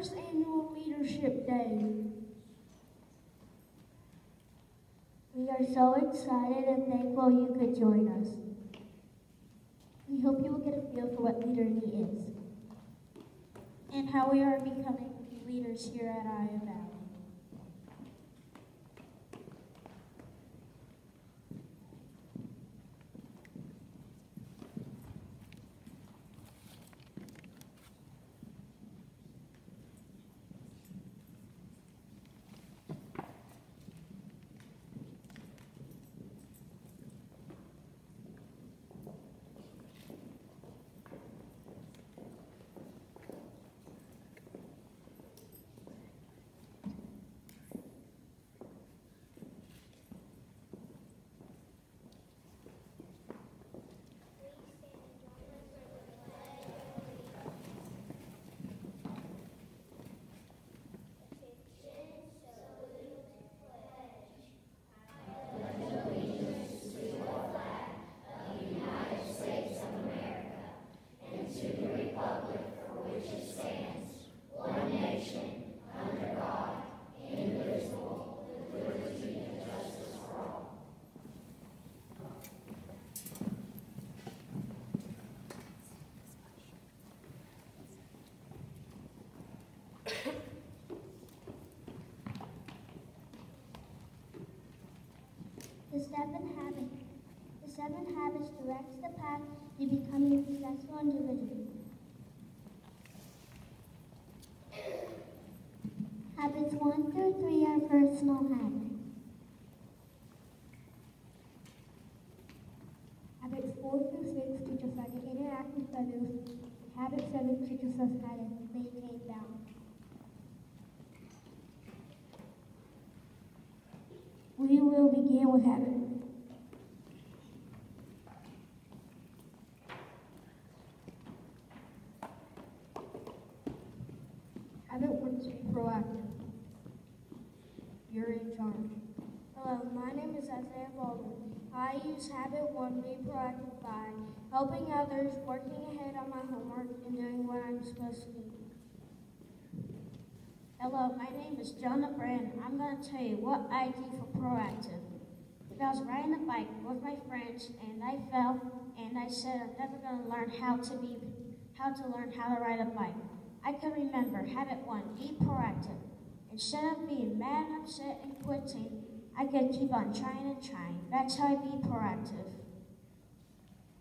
first annual Leadership Day. We are so excited and thankful you could join us. We hope you will get a feel for what Leader in Me is and how we are becoming leaders here at Iowa The seven habits. The seven habits directs the path to becoming a successful individual. Habits one through three are personal. Habits 4 through 6 teach us how to interact with others. Habit 7 teaches us how to maintain balance. We will begin with habit. Habit 1 is be proactive. You're in charge. Hello, my name is Isaiah Baldwin. I use habit one, be proactive by helping others, working ahead on my homework, and doing what I'm supposed to do. Hello, my name is Jonah Brand. I'm going to tell you what I do for proactive. I was riding a bike with my friends and I fell and I said I'm never going to learn how to be, how to learn how to ride a bike, I can remember habit one, be proactive. Instead of being mad, upset, and quitting, I could keep on trying and trying. That's how I be proactive.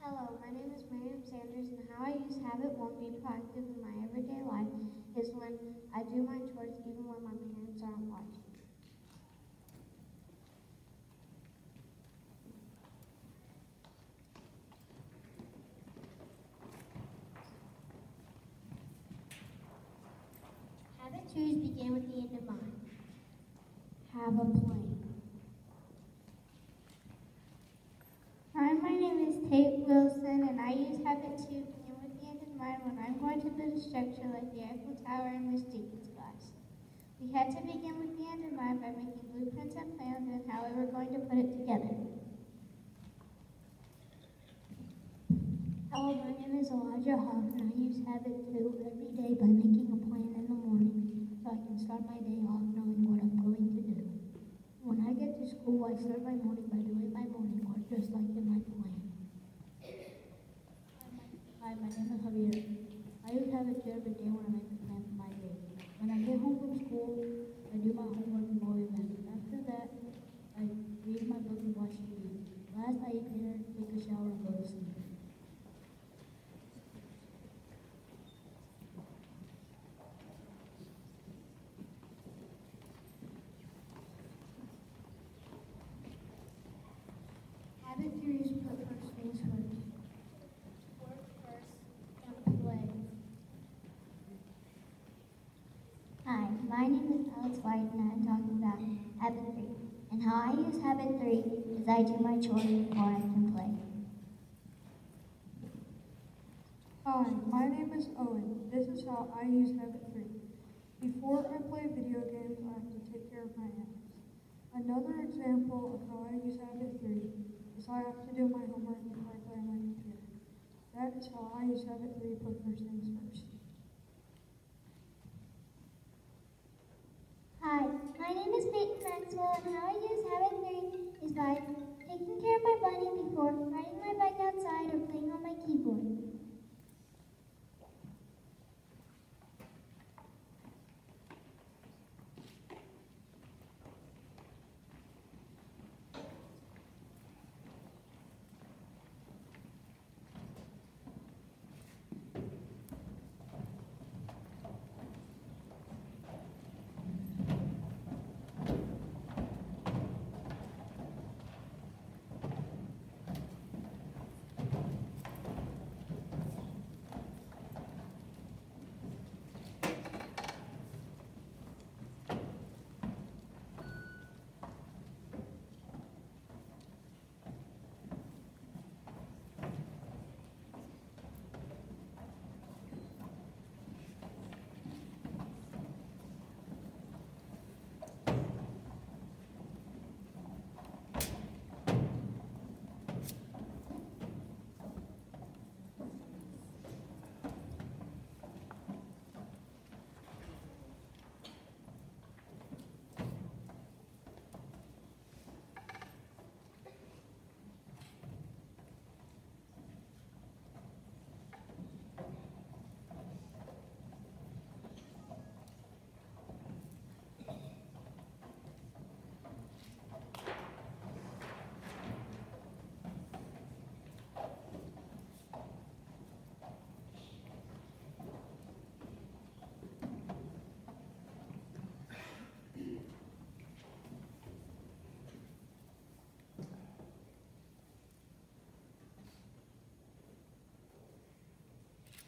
Hello, my name is Miriam Sanders, and how I use habit one, be proactive in my everyday life, is when I do my chores even when my parents aren't watching. Habit two is the end in mind. Have a plan. Hi, my name is Tate Wilson, and I use habit two begin with the end in mind when I'm going to build a structure like the Eiffel Tower in Miss Jenkins' class. We had to begin with the end in mind by making blueprints and plans and how we were going to put it together. Hello, my name is Elijah Hawk, and I use habit two every day by making a plan in the morning so I can start my day off knowing what I'm going to do. When I get to school, I start my morning by doing my morning work just like in my plan. Hi, my name is Javier. I use habit two every day when I make a plan for my day. When I get home from school, I do my homework and to bed. After that, I read my book and watch TV. Last, I eat dinner, take a shower, and go to sleep. Habit three is put first things first. Work first, don't play. Hi, my name is Alex White, and I'm talking about habit three. And how I use habit three is I do my chores before I can play. Hi, my name is Owen. This is how I use habit three. Before I play video games, I have to take care of my habits. Another example of how I use habit three so I have to do my homework before I play my computer. That is how I use habit three, put first things first. Hi, my name is Peyton Maxwell, and how I use habit three is by taking care of my body before riding my bike outside or playing on my keyboard.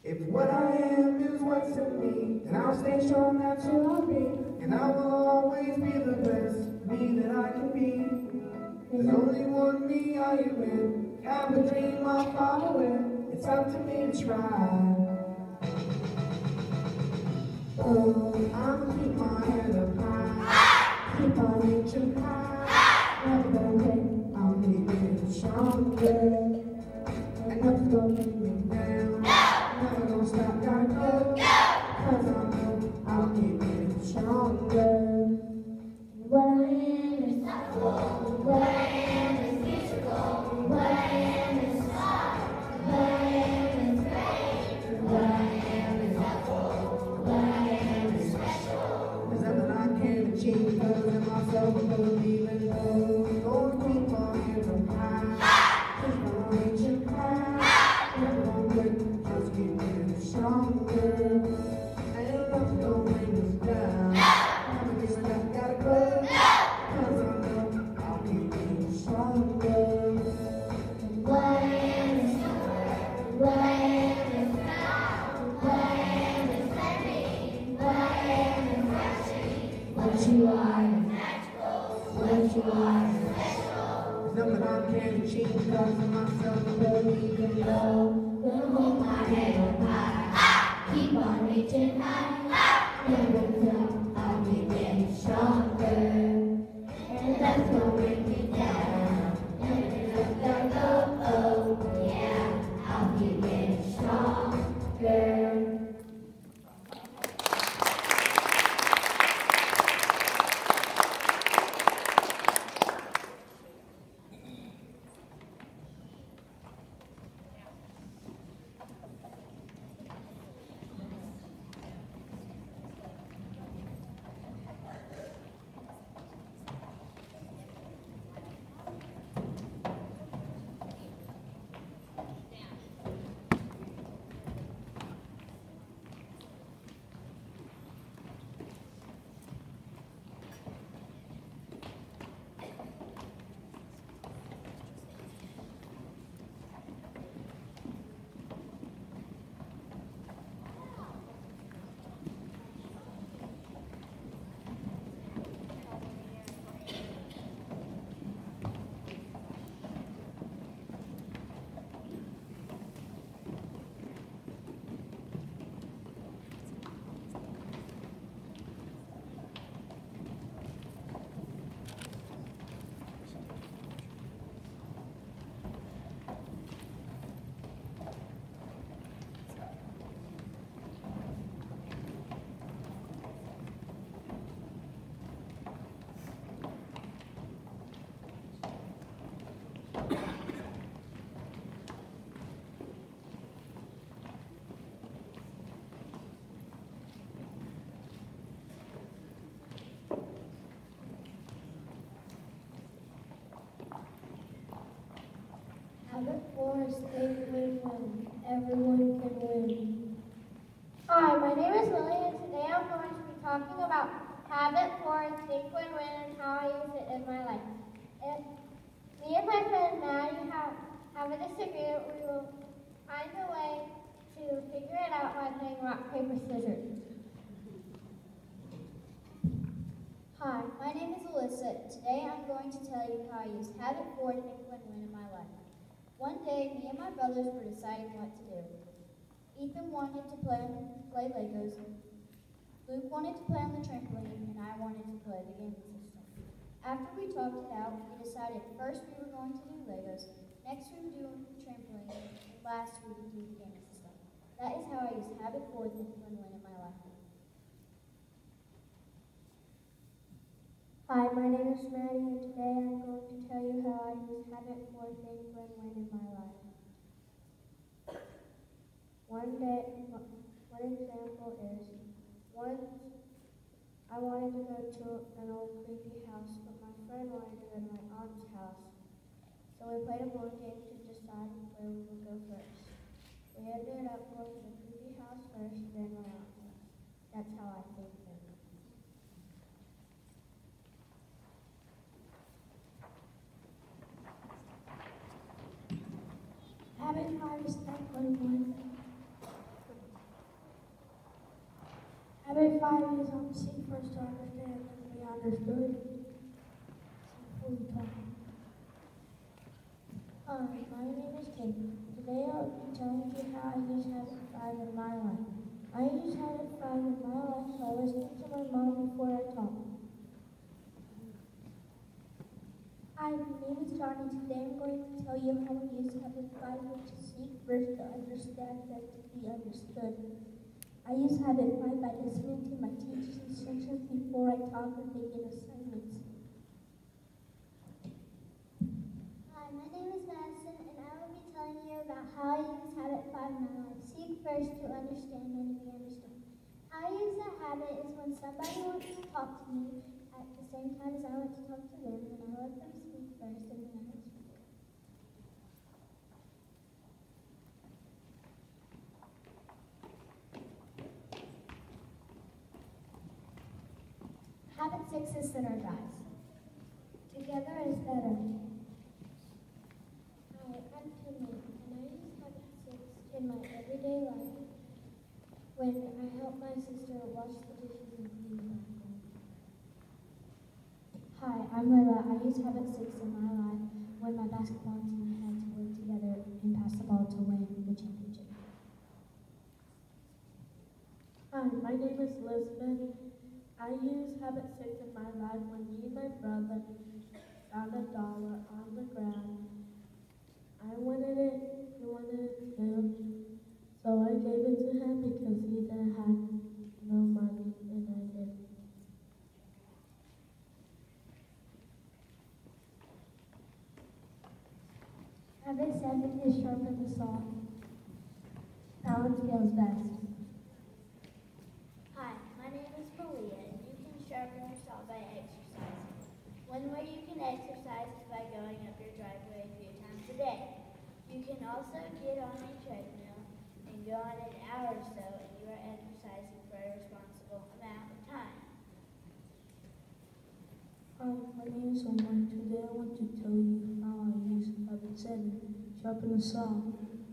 If what I am is what's in me, then I'll stay strong, that's who I'll be. And I will always be the best me that I can be. There's only one me I am in. Have a dream, I'll follow it. It's up to me to try. Oh, I'll keep my head up high. Keep on reaching high. Never gonna I'll be getting stronger. And nothing's gonna keep me down. so benevolent. Think win win. Everyone can win. Hi, my name is Lily, and today I'm going to be talking about habit four, think win win, and how I use it in my life. If me and my friend Maddie have, have a disagreement, we will find a way to figure it out by playing rock, paper, scissors. Hi, my name is Alyssa. Today I'm going to tell you how I use habit four think win win in my life. One day, me and my brothers were deciding what to do. Ethan wanted to play, play Legos. Luke wanted to play on the trampoline, and I wanted to play the gaming system. After we talked it out, we decided first we were going to do Legos, next we would do the trampoline, and last we would do the gaming system. That is how I use habit four think win win in my name is Maddie, and today I'm going to tell you how I use habit think win win in my life. One day, one example is once I wanted to go to an old creepy house, but my friend wanted to go to my aunt's house. So we played a board game to decide where we would go first. We ended up going to the creepy house first, then my aunt's house. That's how I think. win. Habit five Habit five is um seek first to understand and be understood. Hi, my name is Kate. Today I'll be telling you how I use habit five in my life. I use habit five in my life by listening to my mom before I talk. Hi, my name is Johnny. Today I'm going to tell you how we use habit five, is seek first to understand then to be understood. I use habit five by listening to my teacher's instructions before I talk or begin assignments. Hi, my name is Madison, and I will be telling you about how I use habit five in my life. Seek first to understand and to be understood. How I use that habit is when somebody wants to talk to me at the same time as I want to talk to them, and I let them then I. Habit six is synergize. Together is better. Hi, I'm and I use habit six in my everyday life when I help my sister wash the dishes and clean the bathroom. Hi, I'm Layla. I use habit six in my life when my basketball team had to work together and pass the ball to win the championship. Hi, my name is Elizabeth. I use habit six in my life when me and my brother found a dollar on the ground. I wanted it, he wanted it too. So I gave it to him because he didn't have no money and I did. Seven is sharpen the saw. Balance feels best. Hi, my name is Malia, and you can sharpen your saw by exercising. One way you can exercise is by going up your driveway a few times a day. You can also get on a treadmill and go on an hour or so, and you are exercising for a responsible amount of time. Hi, my name is Omar. Today I want to tell you how I use habit seven, sharpen the saw.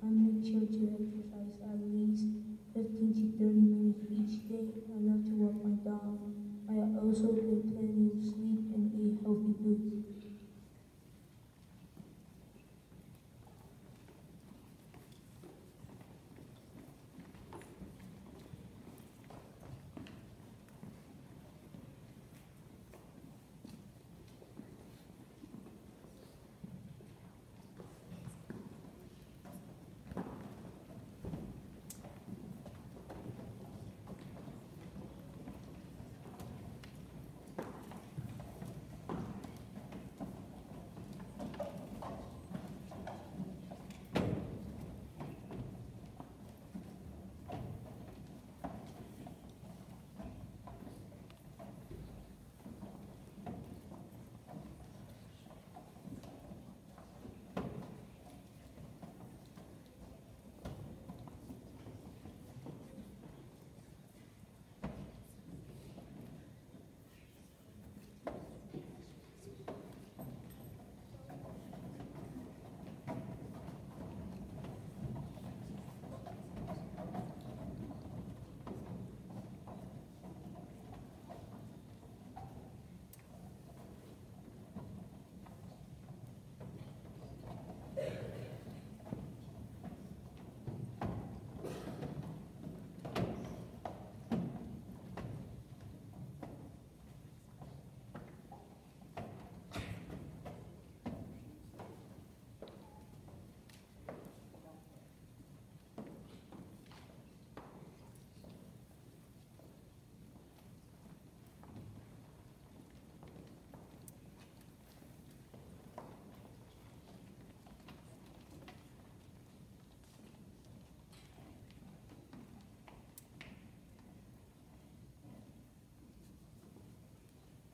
I make sure to exercise at least 15 to 30 minutes each day. I love to walk my dog. I also get plenty of sleep and eat healthy food.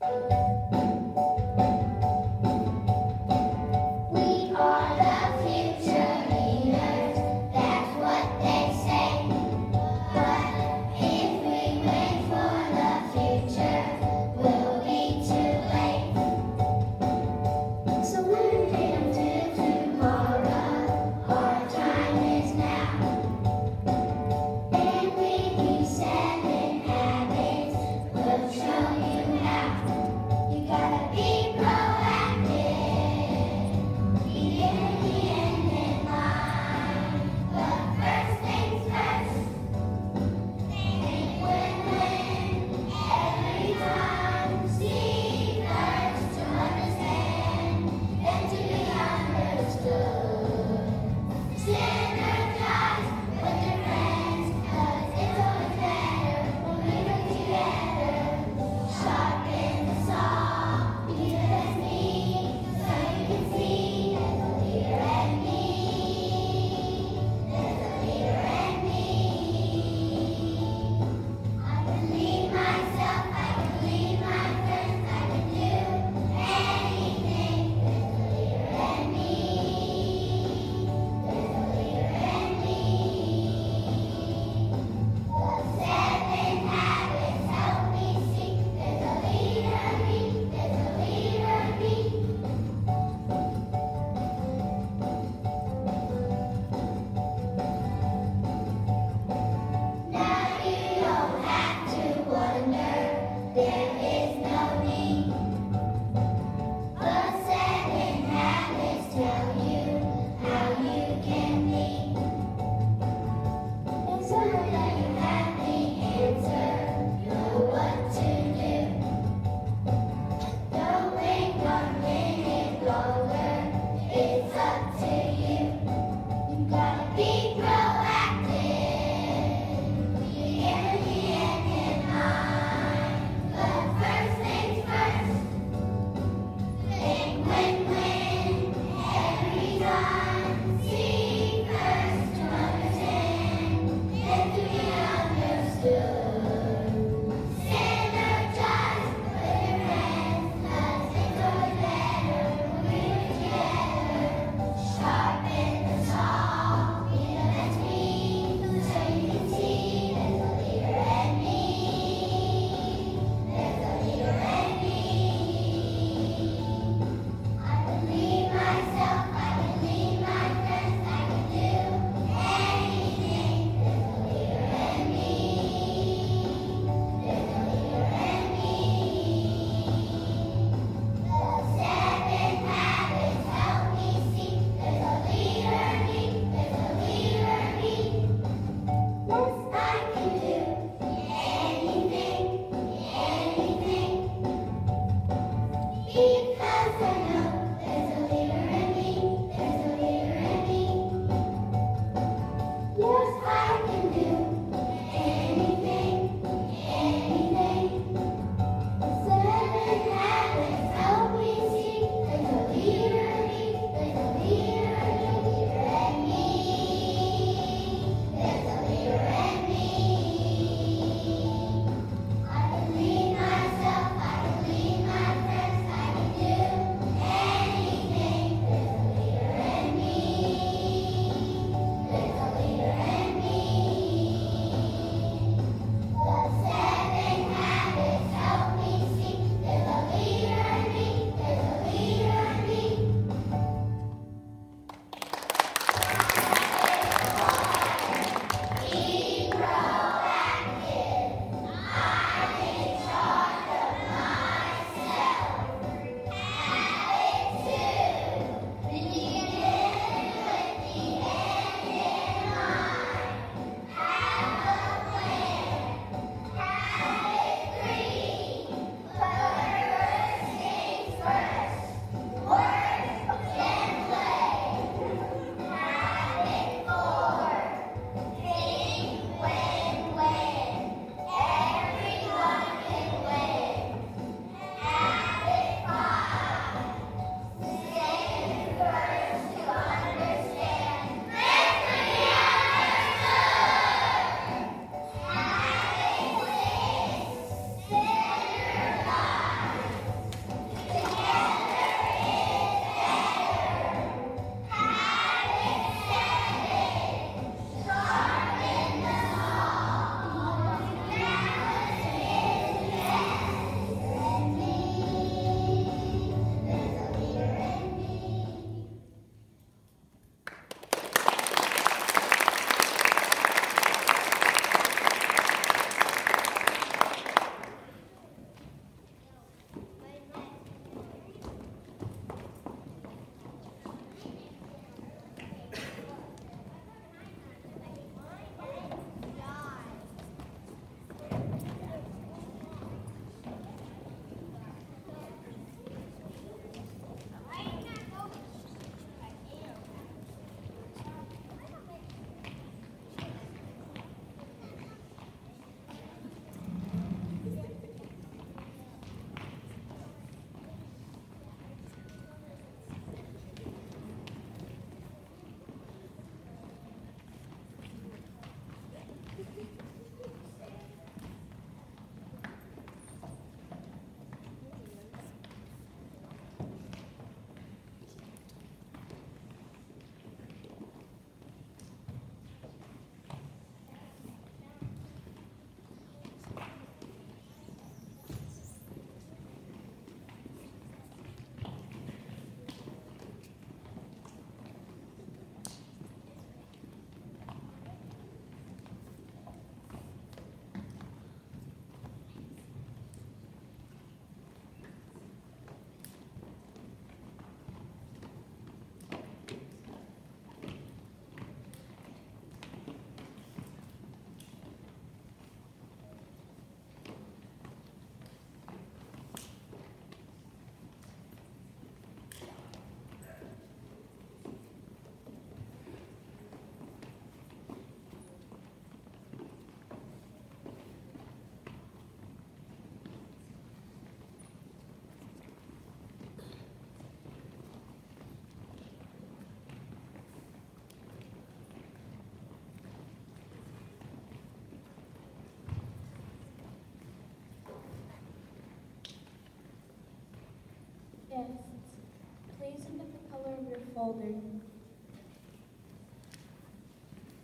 We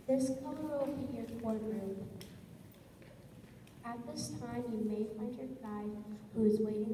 This color will be your group. At this time, you may find your guide who is waiting